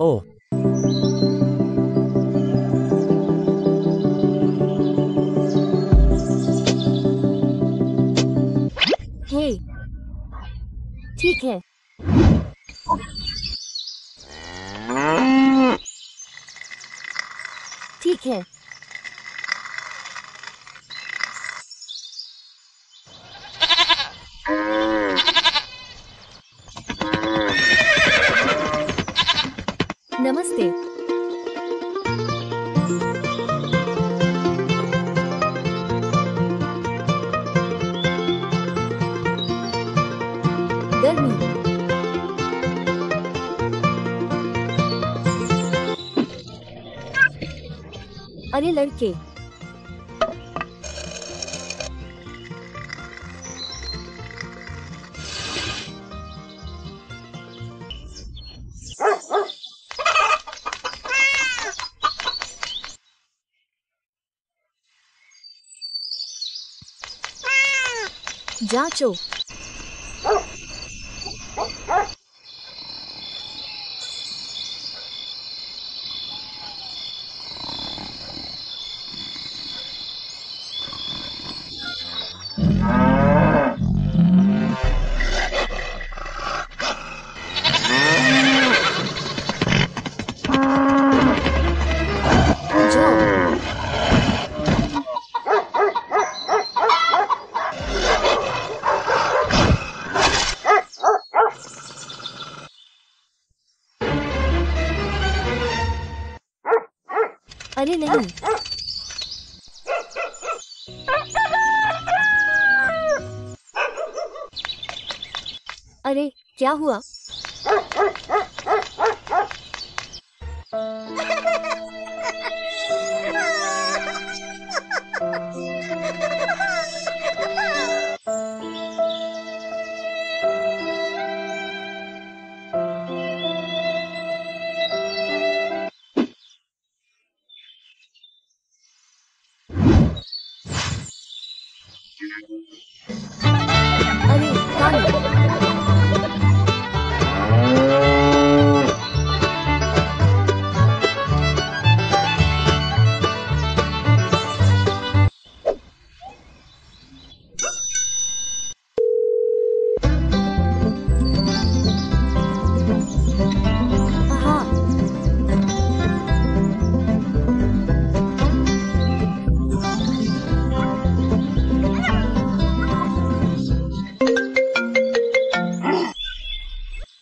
ओह हे ठीक है ठीक है नमस्ते। अरे लड़के। जांचो। क्या हुआ?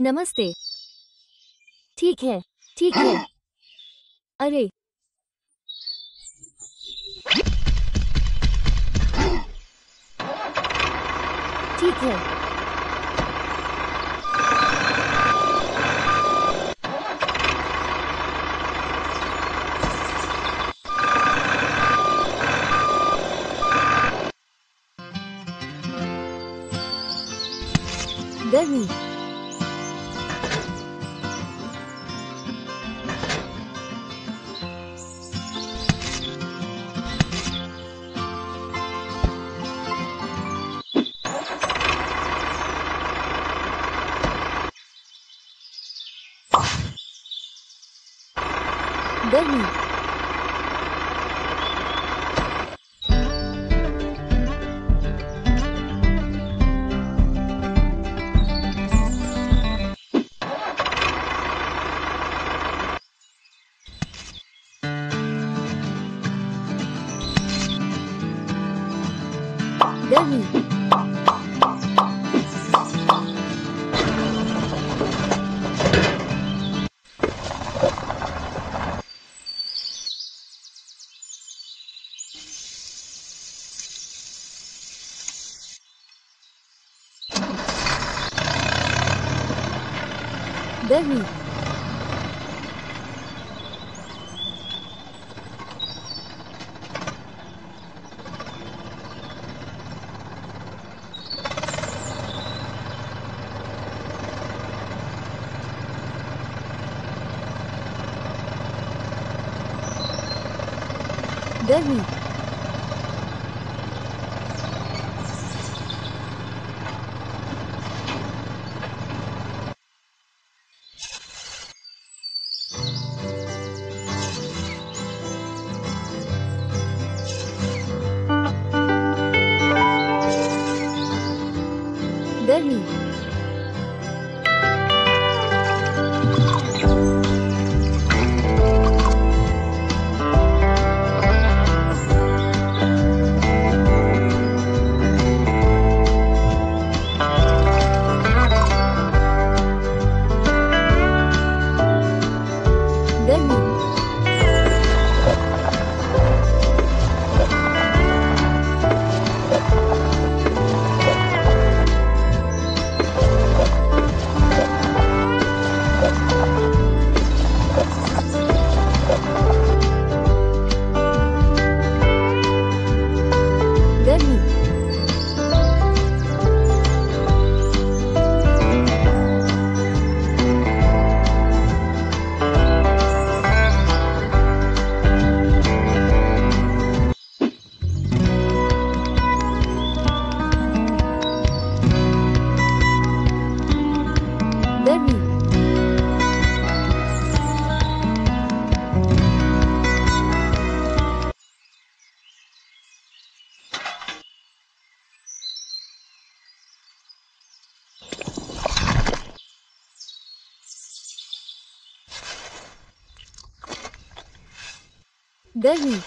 नमस्ते। ठीक है ठीक है। अरे। ठीक है। गर्मी। गर्मी Dani.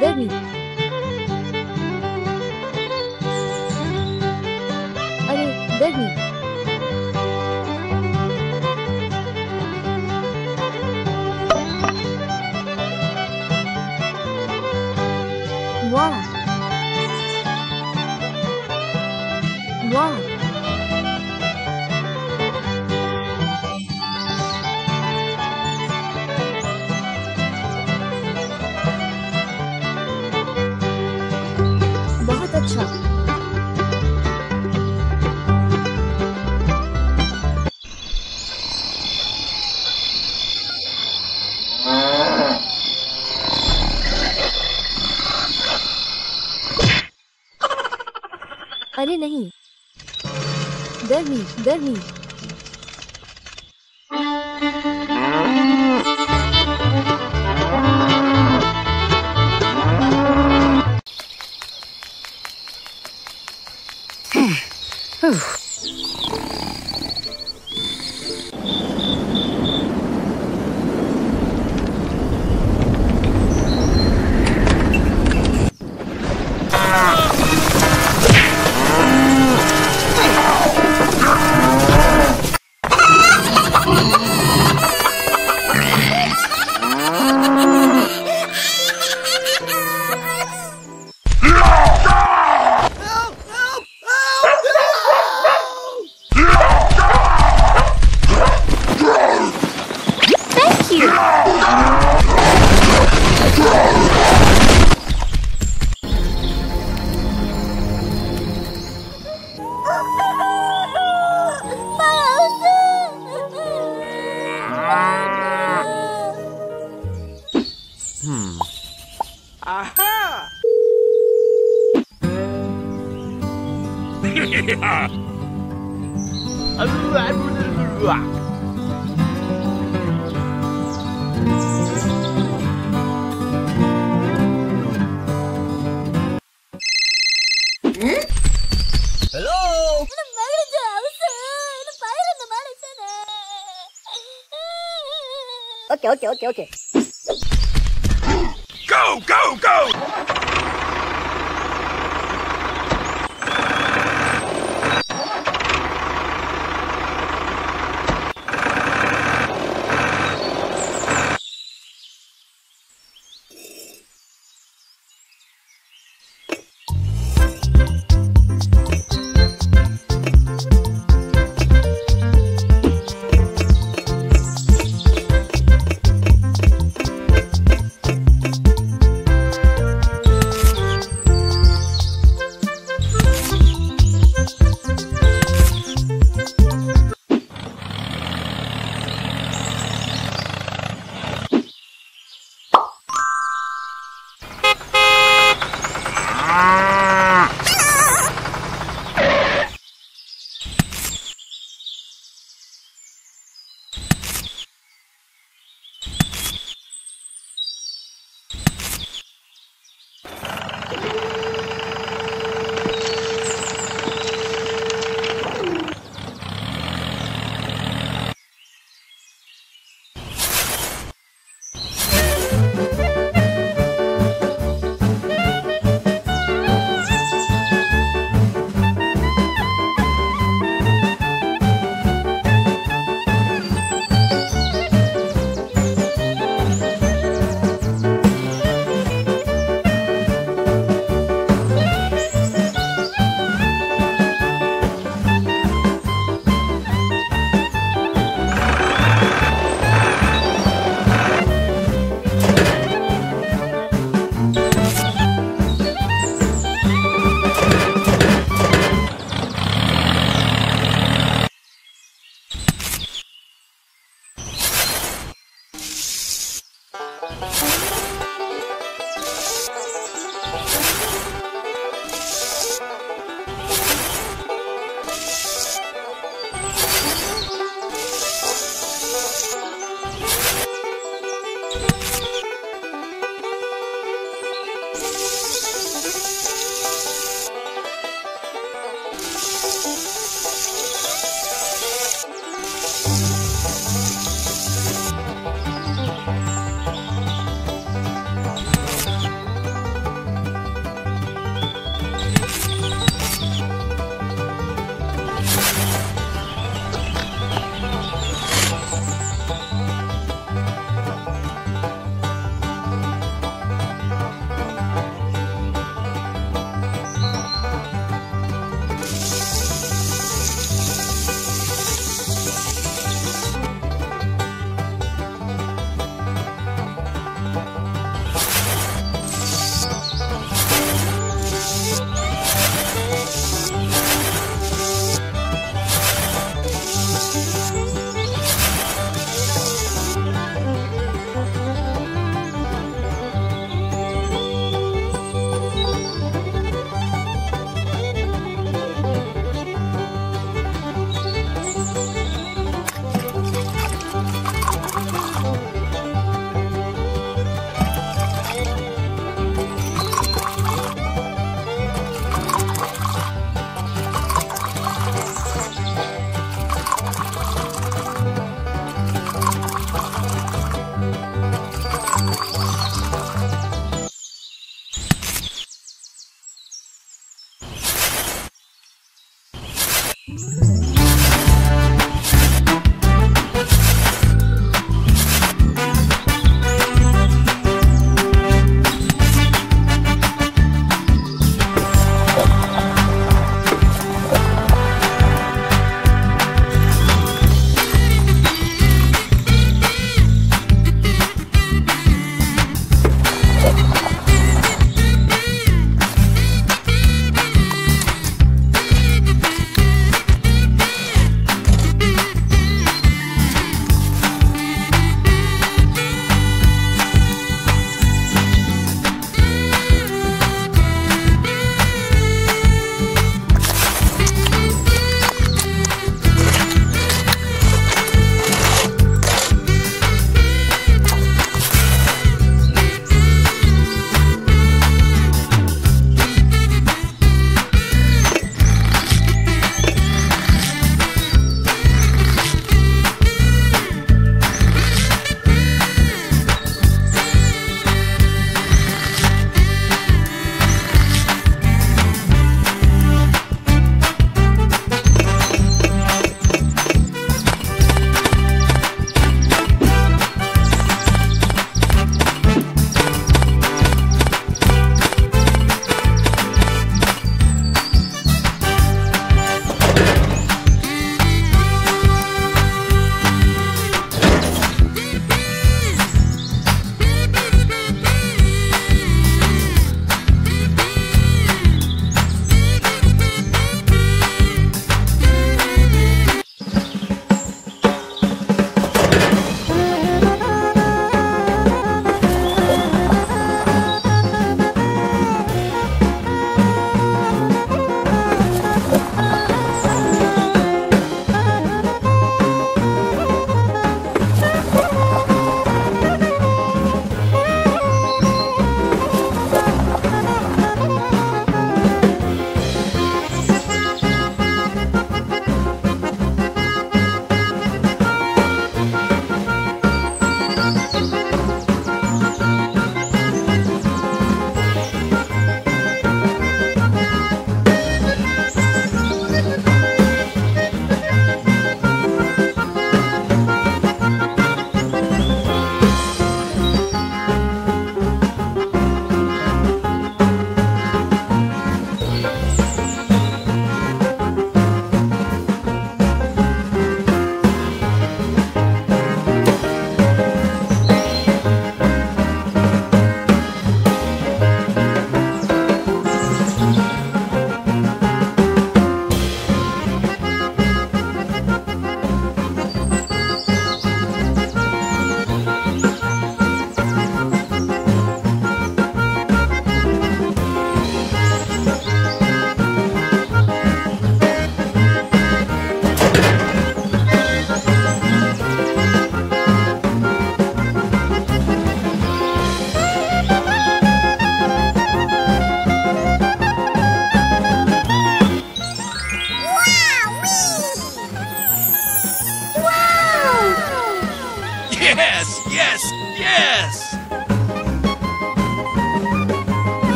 berry अच्छा। अरे नहीं। गर्मी गर्मी Ooh. Okay, okay, okay, okay. Go, go, go!